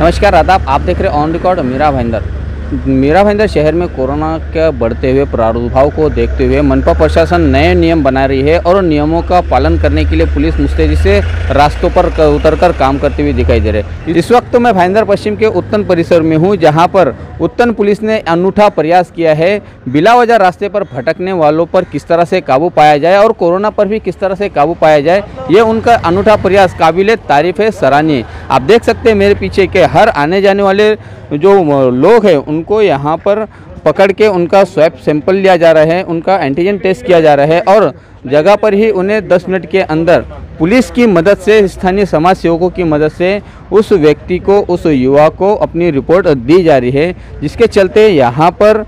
नमस्कार आदाब आप देख रहे ऑन रिकॉर्ड मीरा भाईंदर। मीरा भाईंदर, शहर में कोरोना के बढ़ते हुए प्रादुर्भाव को देखते हुए मनपा प्रशासन नए नियम बना रही है और नियमों का पालन करने के लिए पुलिस मुस्तैदी से रास्तों पर उतर उतरकर काम करते हुए दिखाई दे रहे इस वक्त मैं भाईंदर, पश्चिम के उत्तन परिसर में हूँ, जहाँ पर उत्तन पुलिस ने अनूठा प्रयास किया है। बिला वजह रास्ते पर भटकने वालों पर किस तरह से काबू पाया जाए और कोरोना पर भी किस तरह से काबू पाया जाए, ये उनका अनूठा प्रयास काबिल तारीफ़ है सराहनीय। आप देख सकते हैं मेरे पीछे के हर आने जाने वाले जो लोग हैं, उनको यहाँ पर पकड़ के उनका स्वैप सैंपल लिया जा रहा है, उनका एंटीजन टेस्ट किया जा रहा है और जगह पर ही उन्हें 10 मिनट के अंदर पुलिस की मदद से, स्थानीय समाज सेवकों की मदद से उस व्यक्ति को, उस युवा को अपनी रिपोर्ट दी जा रही है, जिसके चलते यहाँ पर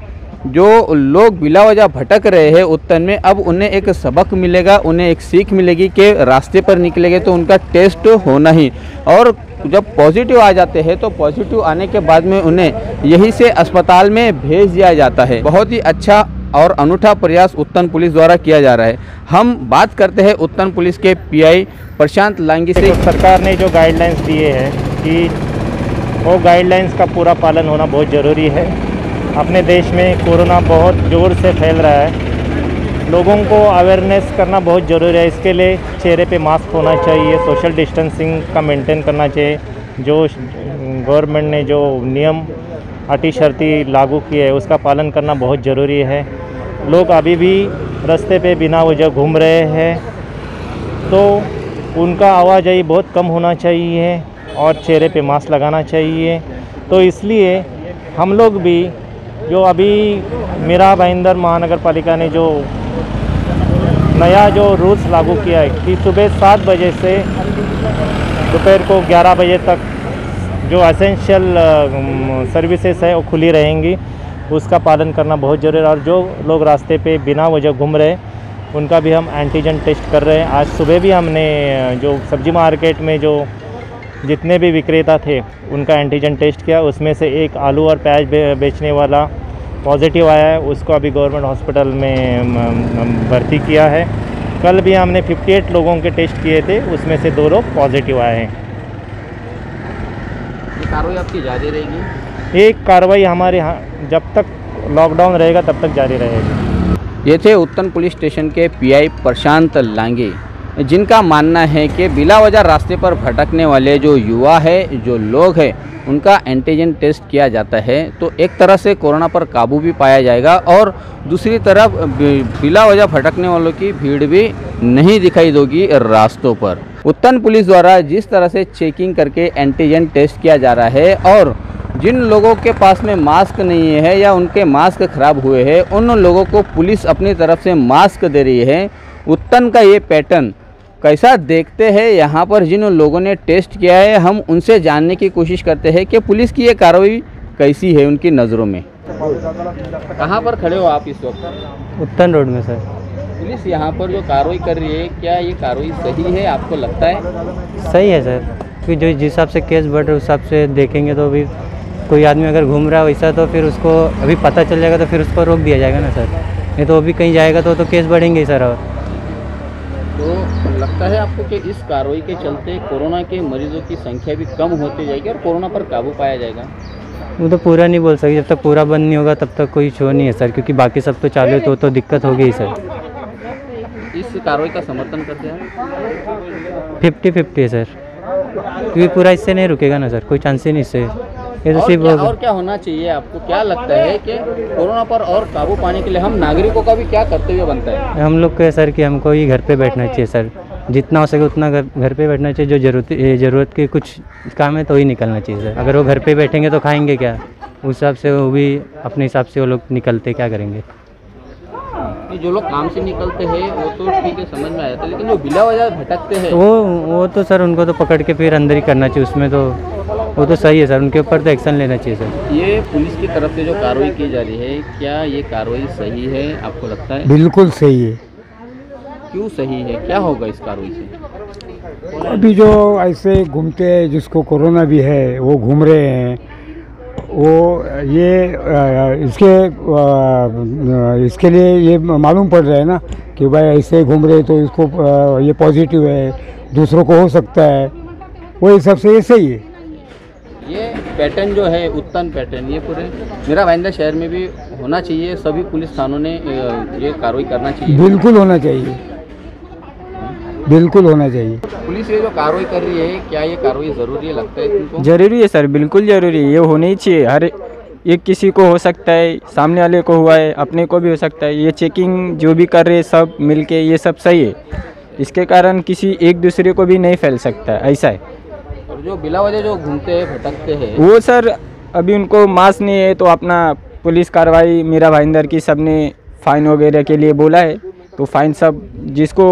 जो लोग बिला वजह भटक रहे हैं उत्तर में, अब उन्हें एक सबक मिलेगा, उन्हें एक सीख मिलेगी कि रास्ते पर निकलेंगे तो उनका टेस्ट होना ही। और जब पॉजिटिव आ जाते हैं तो पॉजिटिव आने के बाद में उन्हें यहीं से अस्पताल में भेज दिया जाता है। बहुत ही अच्छा और अनूठा प्रयास उत्तन पुलिस द्वारा किया जा रहा है। हम बात करते हैं उत्तन पुलिस के पीआई प्रशांत लांगी से। सरकार ने जो गाइडलाइंस दिए हैं कि वो गाइडलाइंस का पूरा पालन होना बहुत ज़रूरी है। अपने देश में कोरोना बहुत ज़ोर से फैल रहा है। लोगों को अवेयरनेस करना बहुत ज़रूरी है। इसके लिए चेहरे पे मास्क होना चाहिए सोशल डिस्टेंसिंग का मेंटेन करना चाहिए। जो गवर्नमेंट ने जो नियम अटी शर्ती लागू की है, उसका पालन करना बहुत ज़रूरी है। लोग अभी भी रास्ते पे बिना वजह घूम रहे हैं तो उनका आवाजाही बहुत कम होना चाहिए और चेहरे पे मास्क लगाना चाहिए। तो इसलिए हम लोग भी, जो अभी मेरा भाईंदर महानगर पालिका ने जो नया जो रूल्स लागू किया है कि सुबह सात बजे से दोपहर को ग्यारह बजे तक जो असेंशियल सर्विसेज़ है वो खुली रहेंगी। उसका पालन करना बहुत ज़रूरी है और जो लोग रास्ते पे बिना वजह घूम रहे उनका भी हम एंटीजन टेस्ट कर रहे हैं। आज सुबह भी हमने जो सब्ज़ी मार्केट में जो जितने भी विक्रेता थे उनका एंटीजन टेस्ट किया। उसमें से एक आलू और प्याज बेचने वाला पॉजिटिव आया है। उसको अभी गवर्नमेंट हॉस्पिटल में म, म, भर्ती किया है। कल भी हमने 58 लोगों के टेस्ट किए थे। उसमें से दो लोग पॉजिटिव आए हैं। कार्रवाई आपकी जारी रहेगी? एक कार्रवाई हमारे यहाँ जब तक लॉकडाउन रहेगा तब तक जारी रहेगी। ये थे उत्तर पुलिस स्टेशन के पीआई प्रशांत लांगे जिनका मानना है कि बिला वजह रास्ते पर भटकने वाले जो युवा है जो लोग हैं उनका एंटीजन टेस्ट किया जाता है तो एक तरह से कोरोना पर काबू भी पाया जाएगा और दूसरी तरफ़ बिला वजह भटकने वालों की भीड़ भी नहीं दिखाई देगी रास्तों पर। उत्तन पुलिस द्वारा जिस तरह से चेकिंग करके एंटीजन टेस्ट किया जा रहा है और जिन लोगों के पास में मास्क नहीं है या उनके मास्क खराब हुए हैं, उन लोगों को पुलिस अपनी तरफ़ से मास्क दे रही है। उत्तन का ये पैटर्न कैसा देखते हैं यहाँ पर जिन लोगों ने टेस्ट किया है हम उनसे जानने की कोशिश करते हैं कि पुलिस की ये कार्रवाई कैसी है उनकी नज़रों में। कहाँ पर खड़े हो आप इस वक्त? उत्तन रोड में सर। पुलिस यहाँ पर जो कार्रवाई कर रही है क्या ये कार्रवाई सही है आपको लगता है? सही है सर। क्योंकि जो जिस हिसाब से केस बढ़ रहे उस हिसाब से देखेंगे तो अभी कोई आदमी अगर घूम रहा है वैसा तो फिर उसको अभी पता चल जाएगा तो फिर उसको रोक दिया जाएगा ना सर। नहीं तो अभी कहीं जाएगा तो तो केस बढ़ेंगे ही सर और। तो लगता है आपको कि इस कार्रवाई के चलते कोरोना के मरीजों की संख्या भी कम होती जाएगी और कोरोना पर काबू पाया जाएगा? वो तो पूरा नहीं बोल सकते जब तक पूरा बंद नहीं होगा तब तक कोई शो नहीं है सर क्योंकि बाकी सब तो चालू है तो तो दिक्कत होगी ही सर इस कार्रवाई का समर्थन करते हैं? फिफ्टी फिफ्टी है सर क्योंकि पूरा इससे नहीं रुकेगा ना सर कोई चांस ही नहीं इससे। ये तो और सिर्फ़ क्या, और क्या होना चाहिए आपको? क्या लगता है कि कोरोना पर और काबू पाने के लिए हम नागरिकों का भी क्या कर्तव्य बनता है? हम लोग को है सर कि हमको ही घर पे बैठना चाहिए सर। जितना हो सके उतना घर घर पे बैठना चाहिए। जो ज़रूरत ज़रूरत के कुछ काम है तो ही निकलना चाहिए सर। अगर वो घर पे बैठेंगे तो खाएँगे क्या? उस हिसाब से वो भी अपने हिसाब से वो लोग निकलते क्या करेंगे? जो लोग काम से निकलते हैं वो तो ठीक है समझ में आया था लेकिन जो बिला वजह भटकते हैं। वो वो तो सर उनको तो पकड़ के फिर अंदर ही करना चाहिए उसमें तो वो तो सही है सर उनके ऊपर तो एक्शन लेना चाहिए सर। ये पुलिस की तरफ़ से जो कार्रवाई की जा रही है क्या ये कार्रवाई सही है आपको लगता है? बिल्कुल सही है। क्यों सही है? क्या होगा इस कार्रवाई से? अभी जो ऐसे घूमते हैं जिसको कोरोना भी है वो घूम रहे हैं वो ये इसके इसके लिए ये मालूम पड़ रहा है ना कि भाई ऐसे घूम रहे तो इसको ये पॉजिटिव है दूसरों को हो सकता है। वो हिसाब से ये सही है। ये पैटर्न जो है उत्तन पैटर्न ये पूरे मेरा भाईंदर शहर में भी होना चाहिए। सभी पुलिस थानों ने ये कार्रवाई करना चाहिए। बिल्कुल होना चाहिए। बिल्कुल होना चाहिए। पुलिस ये जो कार्रवाई कर रही है क्या ये कार्रवाई ज़रूरी है लगता है तुमको? ज़रूरी है सर बिल्कुल ज़रूरी है। ये होना ही चाहिए। हर एक किसी को हो सकता है सामने वाले को हुआ है अपने को भी हो सकता है। ये चेकिंग जो भी कर रहे हैं सब मिलके ये सब सही है। इसके कारण किसी एक दूसरे को भी नहीं फैल सकता है ऐसा है। और जो बिला वजह जो घूमते हैं भटकते हैं। वो सर अभी उनको मास्क नहीं है तो अपना पुलिस कार्रवाई मीरा भाईंदर की सबने फाइन वगैरह के लिए बोला है। तो फाइन सब जिसको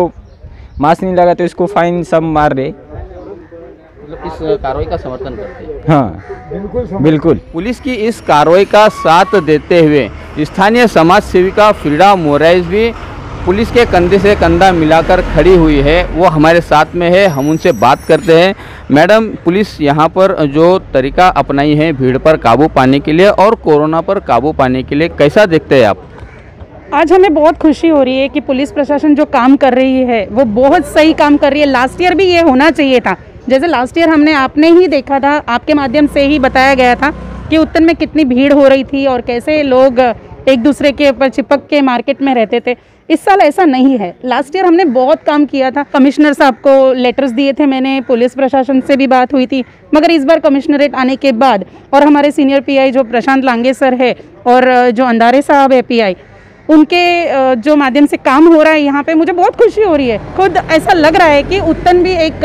मास्क नहीं लगा तो इसको फाइन सब मार रहे। मतलब इस कार्रवाई का समर्थन करते हैं। हाँ बिल्कुल बिल्कुल। पुलिस की इस कार्रवाई का साथ देते हुए स्थानीय समाज सेविका फ्रीडा मोराइज भी पुलिस के कंधे से कंधा मिलाकर खड़ी हुई है। वो हमारे साथ में है, हम उनसे बात करते हैं। मैडम, पुलिस यहाँ पर जो तरीका अपनाई है भीड़ पर काबू पाने के लिए और कोरोना पर काबू पाने के लिए, कैसा देखते हैं आप? आज हमें बहुत खुशी हो रही है कि पुलिस प्रशासन जो काम कर रही है, वो बहुत सही काम कर रही है। लास्ट ईयर भी ये होना चाहिए था। जैसे लास्ट ईयर हमने आपने ही देखा था, आपके माध्यम से ही बताया गया था कि उत्तर में कितनी भीड़ हो रही थी और कैसे लोग एक दूसरे के ऊपर चिपक के मार्केट में रहते थे। इस साल ऐसा नहीं है। लास्ट ईयर हमने बहुत काम किया था। कमिश्नर साहब को लेटर्स दिए थे मैंने, पुलिस प्रशासन से भी बात हुई थी। मगर इस बार कमिश्नरेट आने के बाद और हमारे सीनियर पीआई जो प्रशांत लांगे सर है और जो अंधारे साहब है पीआई उनके जो माध्यम से काम हो रहा है यहाँ पे, मुझे बहुत खुशी हो रही है। खुद ऐसा लग रहा है कि उत्तन भी एक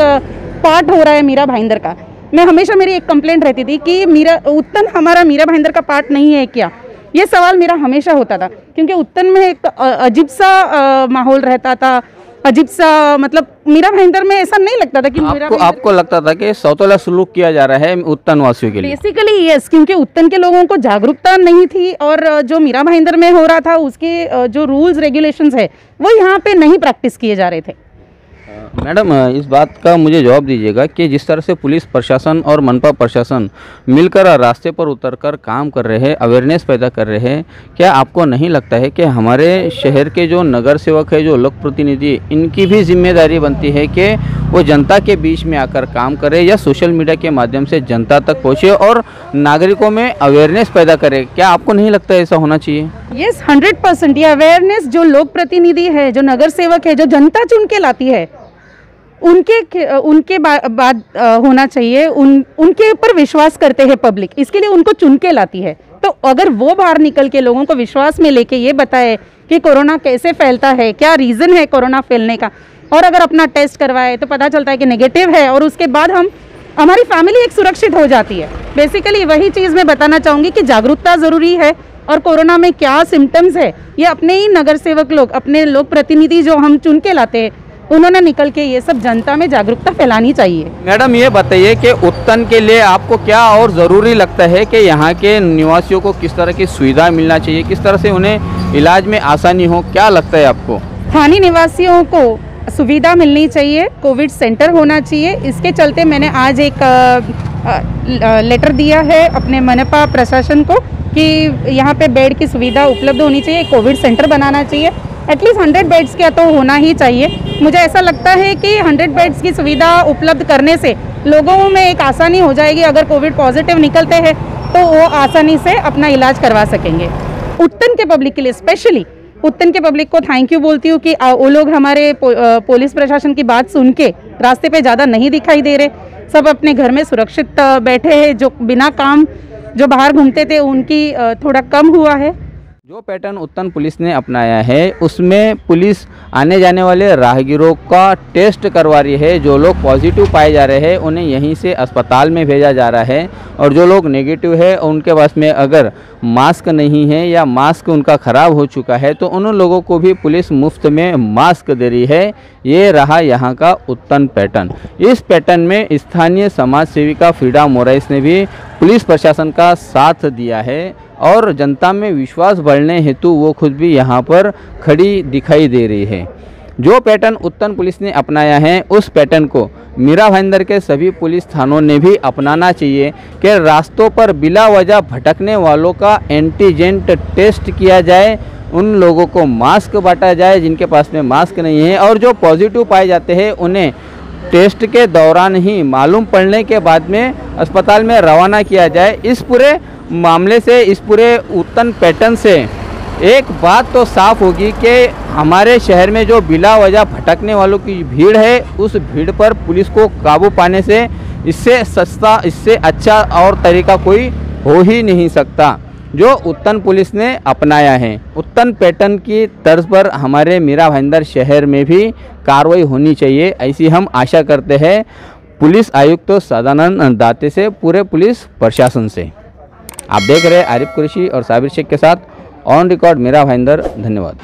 पार्ट हो रहा है मीरा भाईंदर का। मैं हमेशा मेरी एक कंप्लेंट रहती थी कि मीरा, उत्तन हमारा मीरा भाईंदर का पार्ट नहीं है क्या? ये सवाल मेरा हमेशा होता था क्योंकि उत्तर में एक अजीब सा माहौल रहता था अजीब सा मतलब मीरा भाईंदर में ऐसा नहीं लगता था कि मीरा आपको आपको लगता था कि सौतोला सुलूक किया जा रहा है उत्तन वासियों के लिए? बेसिकली यस क्योंकि उत्तन के लोगों को जागरूकता नहीं थी और जो मीरा भाईंदर में हो रहा था उसके जो रूल्स रेगुलेशंस है वो यहाँ पे नहीं प्रैक्टिस किए जा रहे थे। मैडम इस बात का मुझे जवाब दीजिएगा कि जिस तरह से पुलिस प्रशासन और मनपा प्रशासन मिलकर रास्ते पर उतरकर काम कर रहे हैं अवेयरनेस पैदा कर रहे हैं, क्या आपको नहीं लगता है कि हमारे शहर के जो नगर सेवक है, जो लोक प्रतिनिधि, इनकी भी ज़िम्मेदारी बनती है कि वो जनता के बीच में आकर काम करे या सोशल मीडिया के माध्यम से जनता तक पहुँचे और नागरिकों में अवेयरनेस पैदा करे? क्या आपको नहीं लगता ऐसा होना चाहिए? यस हंड्रेड परसेंट ये अवेयरनेस जो लोक प्रतिनिधि है, जो नगर सेवक है, जो जनता चुन के लाती है उनके उनके बाद होना चाहिए, उन, उनके ऊपर विश्वास करते हैं पब्लिक। इसके लिए उनको चुन के लाती है। तो अगर वो बाहर निकल के लोगों को विश्वास में लेके ये बताए कि कोरोना कैसे फैलता है, क्या रीज़न है कोरोना फैलने का, और अगर अपना टेस्ट करवाए तो पता चलता है कि नेगेटिव है, और उसके बाद हम, हमारी फैमिली एक सुरक्षित हो जाती है। बेसिकली वही चीज़ मैं बताना चाहूँगी कि जागरूकता ज़रूरी है, और कोरोना में क्या सिम्टम्स है, ये अपने ही नगर सेवक लोग, अपने लोक प्रतिनिधि जो हम चुन के लाते हैं उन्होंने निकल के ये सब जनता में जागरूकता फैलानी चाहिए। मैडम ये बताइए कि उत्तन के लिए आपको क्या और ज़रूरी लगता है कि यहाँ के निवासियों को किस तरह की सुविधा मिलना चाहिए किस तरह से उन्हें इलाज में आसानी हो क्या लगता है आपको? स्थानीय निवासियों को सुविधा मिलनी चाहिए कोविड सेंटर होना चाहिए। इसके चलते मैंने आज एक लेटर दिया है अपने मनपा प्रशासन को कि यहाँ पे बेड की सुविधा उपलब्ध होनी चाहिए कोविड सेंटर बनाना चाहिए। एटलीस्ट हंड्रेड बेड्स का तो होना ही चाहिए। मुझे ऐसा लगता है कि हंड्रेड बेड्स की सुविधा उपलब्ध करने से लोगों में एक आसानी हो जाएगी। अगर कोविड पॉजिटिव निकलते हैं तो वो आसानी से अपना इलाज करवा सकेंगे। उत्तन के पब्लिक के लिए स्पेशली उत्तन के पब्लिक को थैंक यू बोलती हूँ कि वो लोग हमारे पो, पुलिस प्रशासन की बात सुन के रास्ते पे ज़्यादा नहीं दिखाई दे रहे। सब अपने घर में सुरक्षित बैठे हैं। जो बिना काम जो बाहर घूमते थे उनकी थोड़ा कम हुआ है। जो पैटर्न उत्तन पुलिस ने अपनाया है, उसमें पुलिस आने जाने वाले राहगीरों का टेस्ट करवा रही है। जो लोग पॉजिटिव पाए जा रहे हैं, उन्हें यहीं से अस्पताल में भेजा जा रहा है। और जो लोग नेगेटिव है, उनके पास में अगर मास्क नहीं है या मास्क उनका ख़राब हो चुका है तो उन लोगों को भी पुलिस मुफ़्त में मास्क दे रही है। ये रहा यहाँ का उत्तन पैटर्न। इस पैटर्न में स्थानीय समाज सेविका फ्रीडा मोराइस ने भी पुलिस प्रशासन का साथ दिया है। और जनता में विश्वास बढ़ने हेतु वो खुद भी यहाँ पर खड़ी दिखाई दे रही है। जो पैटर्न उत्तन पुलिस ने अपनाया है, उस पैटर्न को मीरा भाईंदर के सभी पुलिस थानों ने भी अपनाना चाहिए कि रास्तों पर बिला वजह भटकने वालों का एंटीजेंट टेस्ट किया जाए, उन लोगों को मास्क बांटा जाए जिनके पास में मास्क नहीं है और जो पॉजिटिव पाए जाते हैं, उन्हें टेस्ट के दौरान ही मालूम पड़ने के बाद में अस्पताल में रवाना किया जाए। इस पूरे मामले से, इस पूरे उत्तन पैटर्न से, एक बात तो साफ़ होगी कि हमारे शहर में जो बिला वजह भटकने वालों की भीड़ है, उस भीड़ पर पुलिस को काबू पाने से, इससे सस्ता, इससे अच्छा और तरीका कोई हो ही नहीं सकता। जो उत्तन पुलिस ने अपनाया है उत्तन पैटर्न की तर्ज पर हमारे मीरा भाईंदर शहर में भी कार्रवाई होनी चाहिए, ऐसी हम आशा करते हैं। पुलिस आयुक्त तो सदानंद दाते से, पूरे पुलिस प्रशासन से। आप देख रहे हैं आरिफ कुरैशी और साबिर शेख के साथ। ऑन रिकॉर्ड मेरा भाईंदर धन्यवाद।